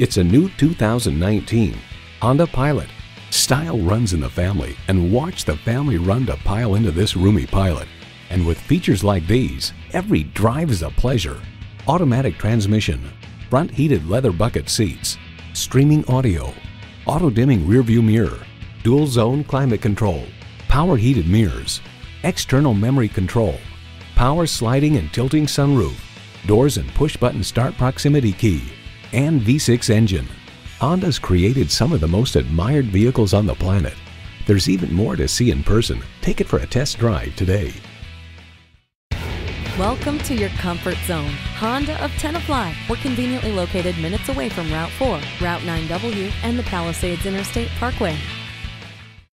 It's a new 2019 Honda Pilot. Style runs in the family and watch the family run to pile into this roomy Pilot. And with features like these, every drive is a pleasure. Automatic transmission, front heated leather bucket seats, streaming audio, auto dimming rearview mirror, dual zone climate control, power heated mirrors, external memory control, power sliding and tilting sunroof, doors and push button start proximity key, and V6 engine. Honda's created some of the most admired vehicles on the planet. There's even more to see in person. Take it for a test drive today. Welcome to your comfort zone. Honda of Tenafly. We're conveniently located minutes away from Route 4, Route 9W, and the Palisades Interstate Parkway.